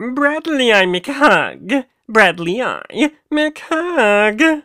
Bradley I McHug. Bradley I McHug.